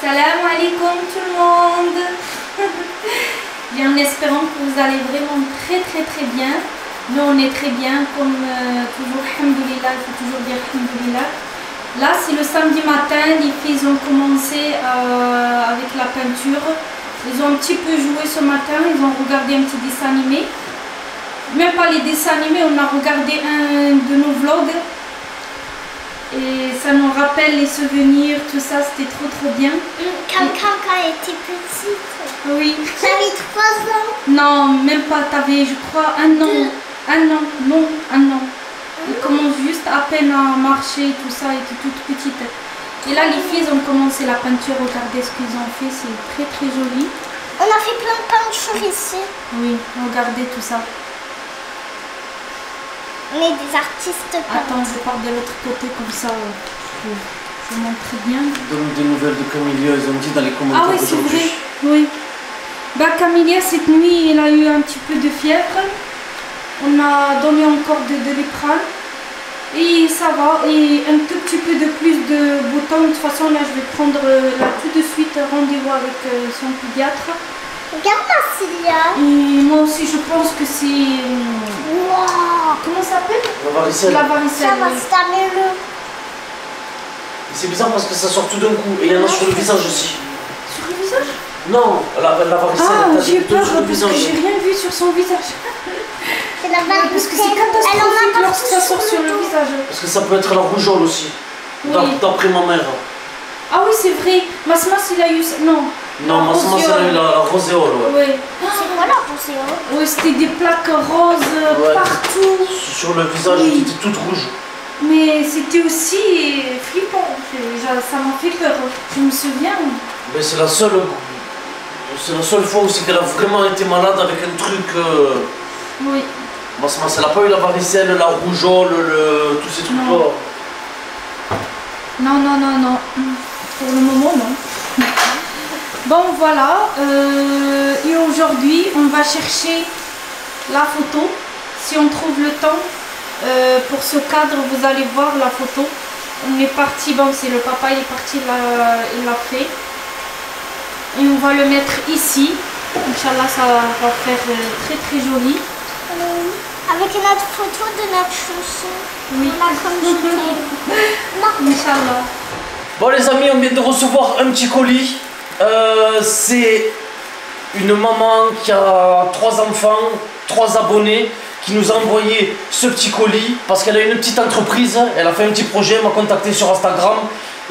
Salam alaikum tout le monde Bien en espérant que vous allez vraiment très très très bien. Nous on est très bien comme euh, toujours, alhamdoulilah, il faut toujours dire alhamdoulilah. Là c'est le samedi matin, les filles ont commencé euh, avec la peinture. Ils ont un petit peu joué ce matin, ils ont regardé un petit dessin animé. Même pas les dessins animés, on a regardé un de nos vlogs. Et ça nous rappelle les souvenirs, tout ça, c'était trop trop bien. Quand quand elle était petite. Oui. J'avais 3 ans. Non, même pas, t'avais je crois un an. Un an, non, un an. Elle commence juste à peine à marcher, tout ça, elle était toute petite. Et là, les filles ont commencé la peinture, regardez ce qu'ils ont fait, c'est très très joli. On a fait plein de peintures ici. Oui, regardez tout ça. Est des artistes Attends, je pars de l'autre côté comme ça, euh, je, je montre très bien. Donne des nouvelles de Camélia, ils ont dit dans les Ah commentaires oui, c'est vrai, oui. Bah Camélia, cette nuit, elle a eu un petit peu de fièvre. On a donné encore de, de. Et ça va, et un tout petit peu de plus de boutons. De toute façon, là, je vais prendre euh, là, tout de suite rendez-vous avec euh, son pédiatre. Regarde là, Célia. Et moi aussi, je pense que c'est... euh, Wow. Comment ça s'appelle? La varicelle. La varicelle. Ça va le. C'est bizarre parce que ça sort tout d'un coup. Et il y en a sur le visage aussi. Sur le visage? Non, la, la varicelle, Ah, j'ai peur parce que visage. j'ai rien vu sur son visage. C'est la varicelle. Parce que c'est Elle en a catastrophique lorsque ça sort sur le visage. Parce que ça peut être la rougeole aussi. Oui. D'ap- D'après ma mère. Ah oui, c'est vrai. Masmas, il a eu... ça- Non. Non, ma maman, c'est la, la roséole, ouais. Ouais. C'est quoi la Oui, c'était des plaques roses euh, Ouais. partout. Sur le visage, Oui. était toute rouge. Mais c'était aussi flippant. J'ai- j'a- Ça m'a fait peur. Je me souviens. Mais c'est la seule. C'est la seule fois aussi qu'elle a vraiment été malade avec un truc. Euh... Oui. Ma maman, elle n'a pas eu la varicelle, la rougeole, le... tous ces trucs-là. Non. Non, non, non, non. Pour le moment, non. Bon, voilà. euh, et aujourd'hui, on va chercher la photo. Si on trouve le temps, euh, pour ce cadre, vous allez voir la photo. On est parti, bon, c'est le papa, il est parti, il l'a- fait. Et on va le mettre ici. Inch'Allah, ça va faire euh, très très joli. Avec notre photo de notre chanson. Oui. On a comme. Inch'Allah. Bon les amis, on vient de recevoir un petit colis. Euh, c'est une maman qui a trois enfants, trois abonnés, qui nous a envoyé ce petit colis parce qu'elle a une petite entreprise. Elle a fait un petit projet, elle m'a contacté sur Instagram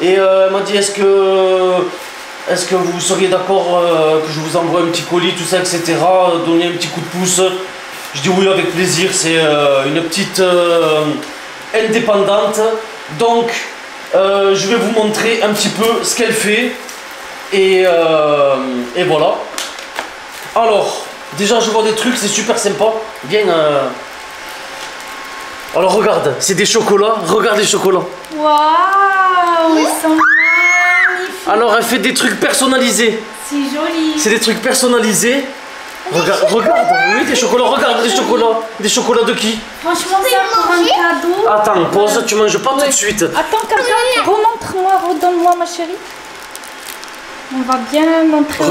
et euh, elle m'a dit est-ce que vous seriez d'accord euh, que je vous envoie un petit colis, tout ça, etc. Donner un petit coup de pouce? Je dis oui avec plaisir. C'est une petite indépendante. Donc je vais vous montrer un petit peu ce qu'elle fait. Et, euh, et voilà. Alors, déjà je vois des trucs, c'est super sympa. Viens. euh. Alors regarde, c'est des chocolats. Regarde les chocolats. Waouh, ils sont magnifiques. Alors elle fait des trucs personnalisés. C'est joli. C'est des trucs personnalisés. Regarde, regarde, oui des chocolats, regarde des chocolats. Des chocolats de qui? Franchement, ça pour un cadeau. Attends, pause, tu manges pas tout de suite. Attends, quelqu'un, remontre-moi, redonne-moi ma chérie. On va bien montrer.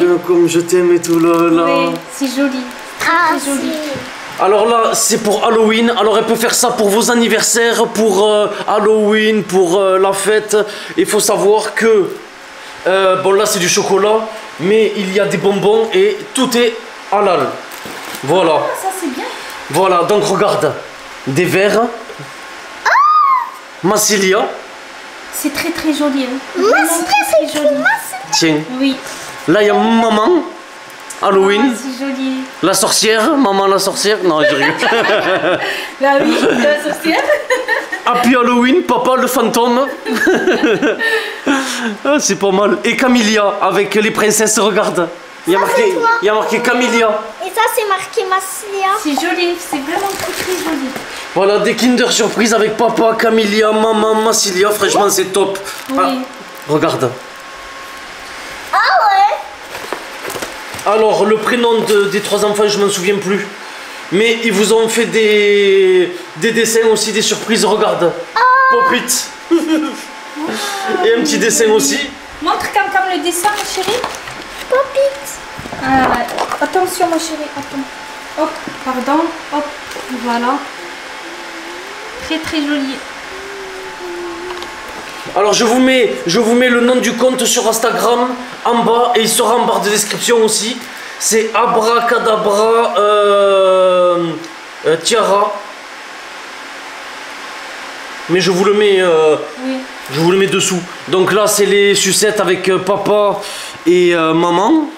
que- comme je t'aime et tout là. là. Oui, c'est joli. Ah, Très joli. c'est- Alors là, c'est pour Halloween. Alors elle peut faire ça pour vos anniversaires, pour euh, Halloween, pour euh, la fête. Il faut savoir que, euh, bon là c'est du chocolat, mais il y a des bonbons et tout est halal. Voilà, Ah, ça c'est bien. voilà. Donc regarde, des verres. Massilia. C'est très très joli. hein. Moi, c'est très très joli. Tiens, Oui. là il y a maman. Halloween. C'est joli. La sorcière, maman la sorcière. Non, je rigole. Bah oui, la sorcière. Happy Halloween, papa le fantôme. Ah, c'est pas mal. Et Camilia avec les princesses, regarde. Il y a marqué, il y a marqué Camilia. Et ça, c'est marqué Maslia. C'est joli, c'est vraiment très très joli. Voilà, des Kinder Surprise avec papa, Camilia, maman, Massilia. Franchement, c'est top. Oui. Ah, regarde. Ah ouais Alors, le prénom de- des trois enfants, je m'en souviens plus. Mais ils vous ont fait des, des dessins aussi, des surprises. Regarde. Pop it. Et un petit dessin aussi. Montre Cam Cam le dessin, ma chérie. Popit. Ah, attention, ma chérie. Attends. Hop, pardon. Hop, voilà. Très très joli. Alors je vous mets, je vous mets le nom du compte sur Instagram en bas et il sera en barre de description aussi. C'est Abracadabra euh, euh, Tiara. Mais je vous le mets, euh, Oui. Je vous le mets dessous. Donc là c'est les sucettes avec euh, papa et euh, maman.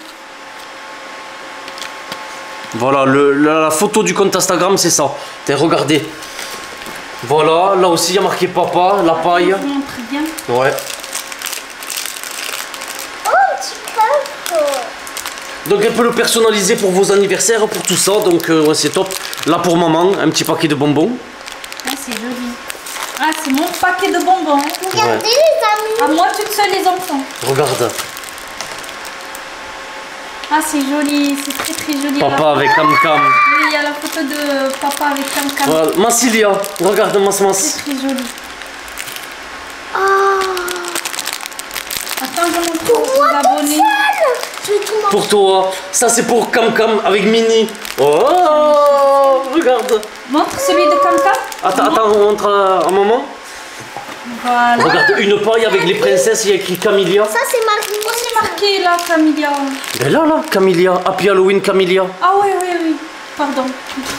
Voilà, le- la, la photo du compte Instagram c'est ça. T'es regardez. Voilà, là aussi il y a marqué papa, la paille. Vous montre bien. Ouais. Oh, coffre. Donc elle peut le personnaliser pour vos anniversaires, pour tout ça, donc euh, ouais, c'est top. Là pour maman, un petit paquet de bonbons. Ah, c'est joli. Ah, c'est mon paquet de bonbons. Regardez les À amis. moi toute seule, les enfants. Regarde, Ah, c'est joli. C'est très très joli. papa là. avec Cam Cam. Oui, il y a la photo de papa avec Cam Cam. Voilà, Massilia, regarde Mas C'est Mas. très joli. Oh. Attends, je montre Pour aux abonnés. toi, ça c'est pour Cam Cam avec Mini. Oh, regarde. Montre celui de Cam Cam. Attends, attends, on montre à, à maman. Voilà. Regarde, une paille avec les princesses, il y a écrit Camilia. Ça, c'est Marie. C'est marqué là, Camilla. Et là, là, Camilia, Happy Halloween Camilia. Ah oui, oui, oui. Pardon.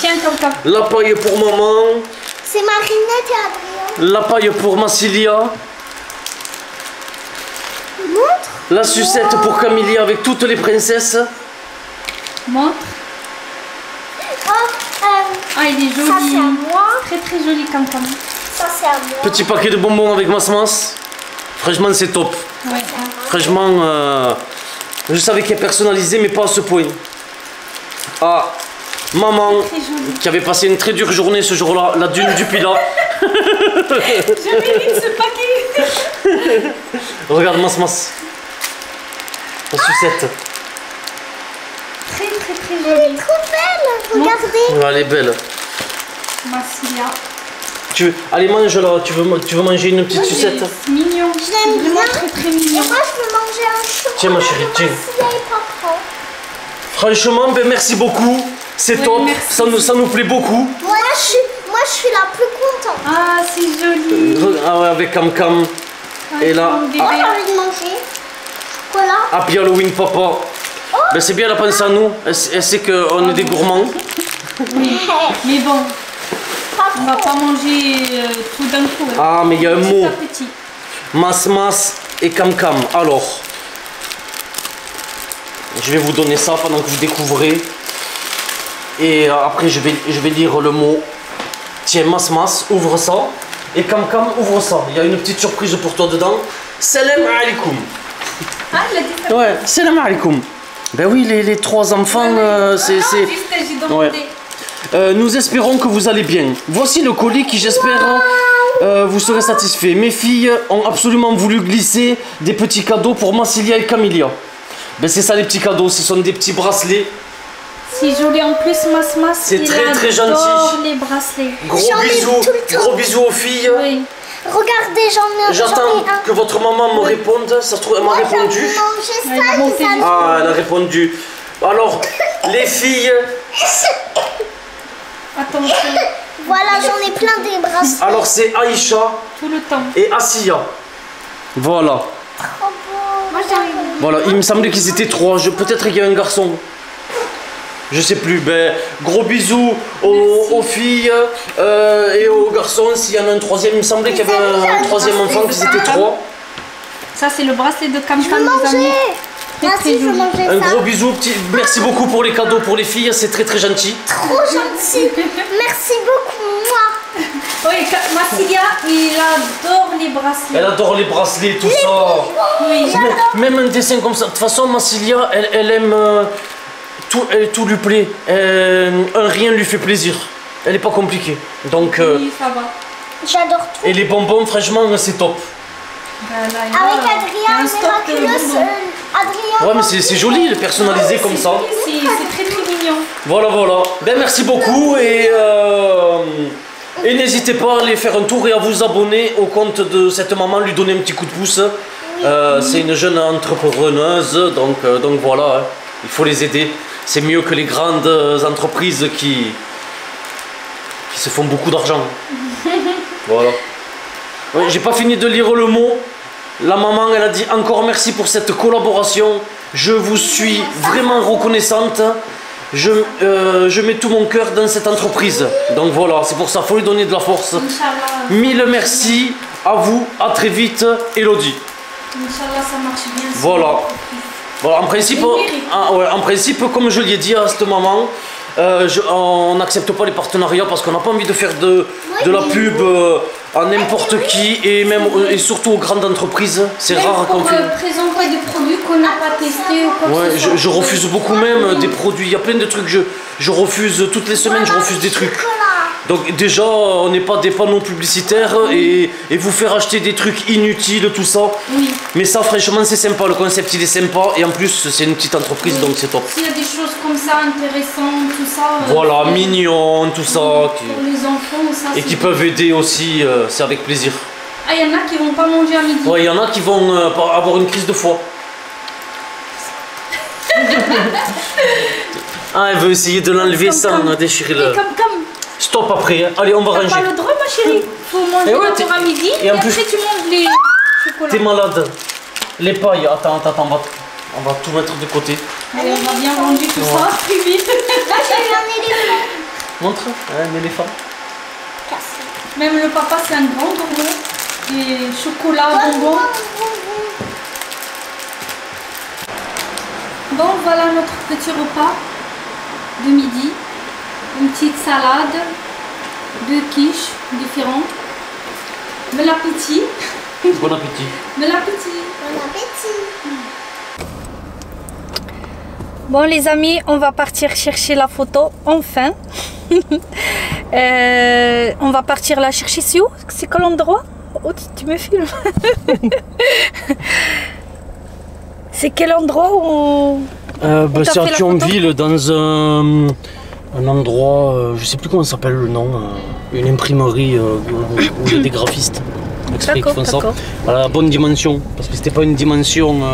Tiens, Cam Cam. La paille pour maman, C'est Marinette et Adrien. la paille pour Massilia. Montre. La sucette pour Camilia avec toutes les princesses. Montre. Oh, euh, Ah, il est ça, c'est à joli. moi. Très très joli, Cam Cam. Ça, c'est à moi. Petit paquet de bonbons avec Mas Mas. Franchement, c'est top. Ouais. Franchement, euh, je savais qu'il est personnalisé, mais pas à ce point. Ah, maman, qui avait passé une très dure journée ce jour-là, la dune du Pilat. Je mérite ce paquet. Regarde Mas Mas. La sucette. Très très très Elle est trop belle. Regardez. Ouais, elle est belle. Massilia. Tu veux... Allez, mange là. Tu veux, tu veux manger une petite sucette C'est mignon. Je l'aime bien. très très Et mignon. moi, je veux manger un chocolat. Tiens, ma chérie, tiens. Franchement, ben, merci beaucoup. C'est Oui, top. merci. Ça nous, ça nous plaît beaucoup. Moi, je suis, moi, je suis la plus contente. Ah, c'est joli. Ah ouais, avec Cam Cam. Et là. Moi, j'ai envie de manger. Chocolat. Happy Halloween, papa. Ben, c'est bien, elle a pensé à nous. Elle, sait- elle sait qu'on est des gourmands. Oui. Mais bon, on va pas manger euh, tout d'un coup. hein. Ah, mais il y a un Petit mot. petit. Mas Mas et Cam Cam. Alors, je vais vous donner ça pendant que vous découvrez. Et euh, après, je vais, je vais lire le mot. Tiens, Mas Mas, ouvre ça. Et Cam Cam, ouvre ça. Il y a une petite surprise pour toi dedans. Salam alaikum. Ah, il a dit ça. Ouais, salam alaikum. Ben oui, les, les trois enfants, euh, c'est. Ah, Euh, nous espérons que vous allez bien. Voici le colis qui, j'espère, euh, vous serez satisfait. Mes filles ont absolument voulu glisser des petits cadeaux pour Massilia et Camilia. Ben, c'est ça les petits cadeaux, ce sont des petits bracelets. C'est joli en plus, Mas Mas. C'est très, très gentil. les bracelets. Gros bisous, gros bisous aux filles. Oui. Regardez, j'en ai, J'attends ai un. que votre maman me réponde. Ça se trouve, elle m'a répondu. ça. Ah, elle a répondu. Alors, les filles, Attention, Voilà, j'en ai plein des bracelets. alors c'est Aïcha tout le temps. et Asiya. Voilà. Trop beau. Moi, j'arrive. Voilà, il me semblait qu'ils étaient trois. Je... Peut-être qu'il y a un garçon. Je sais plus. Ben, gros bisous aux, filles euh, et aux garçons. S'il y en a un troisième, il me semblait qu'il y avait un, un troisième enfant, qu'ils étaient trois. Ça, c'est le bracelet de Cam Je veux Cam, les amis. Très, Merci, très je joli. manger Un ça. gros bisou. Petit... Merci beaucoup pour les cadeaux pour les filles. C'est très très gentil. Trop gentil. Merci beaucoup, moi. Oui, Ca- Massilia, il adore les bracelets. Elle adore les bracelets, tout ça. Oui. Même, même un dessin comme ça. De toute façon, Massilia, elle, elle aime. euh, tout, elle- tout lui plaît. Euh, un rien lui fait plaisir. Elle est pas compliquée. Donc. euh, Oui, ça va. J'adore tout. Et les bonbons, franchement, c'est top. Ben Avec Adrien, de miraculeux. Ouais, mais c'est c'est joli, le personnalisé comme ça. C'est c'est très très mignon. Voilà, voilà. Ben, merci beaucoup et. euh, Et n'hésitez pas à aller faire un tour et à vous abonner au compte de cette maman, lui donner un petit coup de pouce. Euh, c'est une jeune entrepreneuse, donc, euh, donc voilà, hein. il faut les aider. C'est mieux que les grandes entreprises qui, qui se font beaucoup d'argent. voilà. Ouais, J'ai pas fini de lire le mot. La maman, elle a dit encore merci pour cette collaboration. Je vous suis vraiment reconnaissante. Je, euh, je mets tout mon cœur dans cette entreprise. Donc voilà, c'est pour ça, faut lui donner de la force. Mille merci à vous, à très vite, Elodie. Inch'Allah, ça marche bien. Voilà. Voilà, en principe, Il ah, ouais, en principe, comme je l'ai dit à cette maman, euh, je- on n'accepte pas les partenariats parce qu'on n'a pas envie de faire de, de la pub euh, à n'importe qui et même et surtout aux grandes entreprises. C'est rare qu'on fait. euh, présenter des produits qu'on n'a pas testés ou quoi que Ouais, ce je, je refuse beaucoup même des produits. Il y a plein de trucs. Je, je refuse toutes les semaines. Je refuse des trucs. Donc déjà, on n'est pas des panneaux publicitaires et, et vous faire acheter des trucs inutiles, tout ça. Oui. Mais ça, franchement, c'est sympa. Le concept, il est sympa et en plus, c'est une petite entreprise, donc c'est top. S'il y a des choses comme ça intéressantes, tout ça. euh, Voilà, mignon, tout ça. qui- Pour les enfants, ça. Et qui peuvent aider aussi, euh, c'est avec plaisir. Ah, il y en a qui vont pas manger à midi. Ouais, il y en a qui vont euh, pas- avoir une crise de foie. ah, elle veut essayer de l'enlever sans comme- déchirer Et le. comme, comme, Stop après, hein. allez, on va t'as pas ranger. le droit, ma chérie. Faut manger Et ouais, d'abord à midi et après plus- tu manges les chocolats. T'es malade. Les pailles, attends, attends, attends, on va, on va tout mettre de côté. Allez, on va bien manger tout ça plus vite. Là, j'ai eu un éléphant Montre, un éléphant. cassé. Même le papa, c'est un grand gourmand. Et chocolat, bonbons. Bon, voilà notre petit repas de midi. Une petite salade, deux quiches différentes. Mais l'appétit, Bon appétit. mais l'appétit. Bon appétit. Bon les amis, on va partir chercher la photo, enfin. Euh, on va partir la chercher, c'est où? C'est quel endroit? Oh, tu, tu me filmes. c'est quel endroit où... Euh, bah, c'est à Thionville, dans un, un endroit, euh, je sais plus comment ça s'appelle le nom, euh, une imprimerie euh, où où il y a des graphistes exprès qui font ça. À la bonne dimension, parce que c'était pas une dimension euh,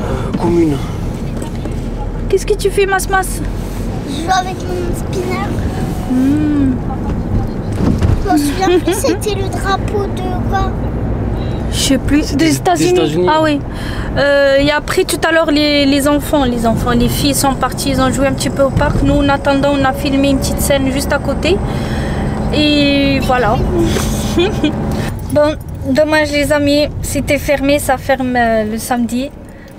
euh, commune. Qu'est-ce que tu fais, Mas Mas? Je joue avec mon spinner. Hmm, Je me souviens plus, c'était le drapeau de quoi Je sais plus. Des, des États-Unis. Ah oui. Euh, et après, tout à l'heure, les, les enfants, les enfants, les filles sont parties, ils ont joué un petit peu au parc. Nous, en attendant, on a filmé une petite scène juste à côté. Et voilà. bon, dommage les amis, c'était fermé, ça ferme euh, le samedi.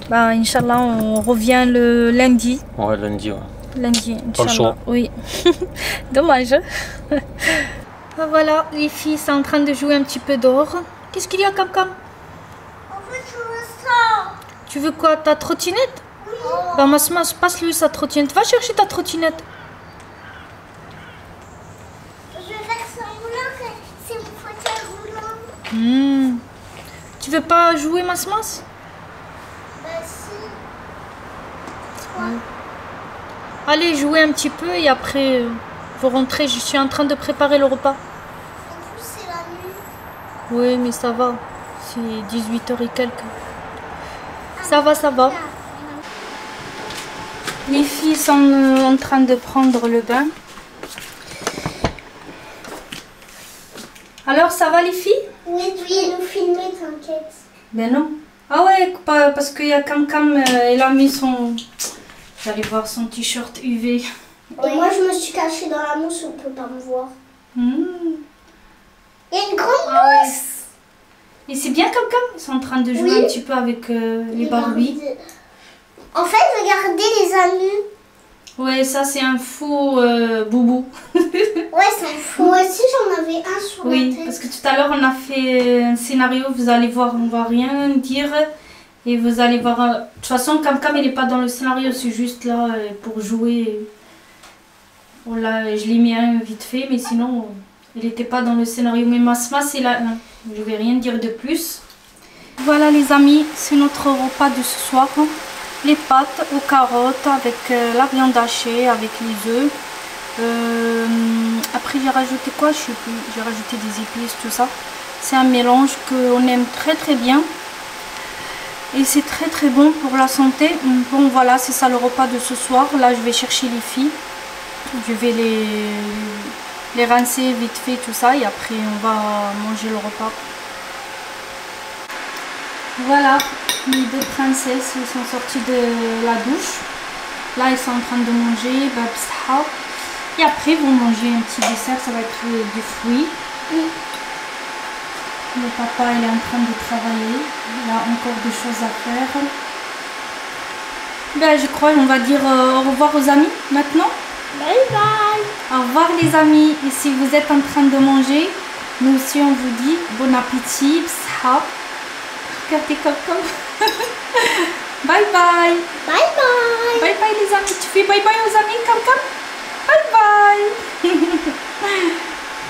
Bah, Inch'Allah, on revient le lundi. Ouais, lundi, ouais. Lundi, Inch'Allah. Oui. Dommage. Ah, voilà, les filles sont en train de jouer un petit peu dehors. Qu'est-ce qu'il y a, Cam Cam En fait, je veux ça. Tu veux quoi, ta trottinette? Bah, Masmas, passe-lui sa trottinette. Va chercher ta trottinette. Je vais faire ça roulant, c'est mon fauteuil roulant. Hmm. Tu veux pas jouer, Masmas Bah si. Allez, jouer un petit peu et après, euh, vous rentrez. Je suis en train de préparer le repas. En plus, c'est la nuit. Oui, mais ça va. C'est 18h et quelques. Ça va, ça va. Les filles sont euh, en train de prendre le bain. Alors, ça va les filles? Oui, tu viens nous filmer, t'inquiète. Ben non. Ah ouais, pas- parce qu'il y a Cam Cam, euh, elle a mis son... Allez voir son t-shirt UV. Et moi, je me suis cachée dans la mousse, on peut pas me voir. Hmm. Il y a une grande Ah ouais. mousse. Et c'est bien Cam Cam Ils sont en train de jouer Oui. un petit peu avec euh, les Barbies. En fait, regardez les amis. Ouais, ça c'est un faux euh, boubou. Ouais, c'est fou. Moi aussi, j'en avais un sur Oui, la tête. parce que tout à l'heure on a fait un scénario, vous allez voir, on va rien dire. Et vous allez voir. euh, De toute façon, Cam Cam il n'est pas dans le scénario, c'est juste là euh, pour jouer. L'a- je l'ai mis un vite fait, mais sinon il n'était pas dans le scénario. Mais Masma c'est non, Je vais rien dire de plus. Voilà les amis, c'est notre repas de ce soir. Les pâtes aux carottes avec euh, la viande hachée, avec les œufs. Euh, Après j'ai rajouté quoi? Je sais plus. J'ai rajouté des épices, tout ça. C'est un mélange qu'on aime très très bien. Et c'est très très bon pour la santé. Bon voilà, c'est ça le repas de ce soir. Là je vais chercher les filles. Je vais les, les rincer vite fait tout ça et après on va manger le repas. Voilà, mes deux princesses ils sont sorties de la douche. Là ils sont en train de manger et après vont manger un petit dessert, ça va être des fruits. Le papa il est en train de travailler, il a encore des choses à faire. Ben, je crois qu'on va dire euh, au revoir aux amis maintenant. Bye bye. Au revoir les amis. Et si vous êtes en train de manger, nous aussi on vous dit bon appétit. Bsha. Regardez comme comme. bye bye. Bye bye. Bye bye les amis. Tu fais bye bye aux amis comme comme. Bye bye.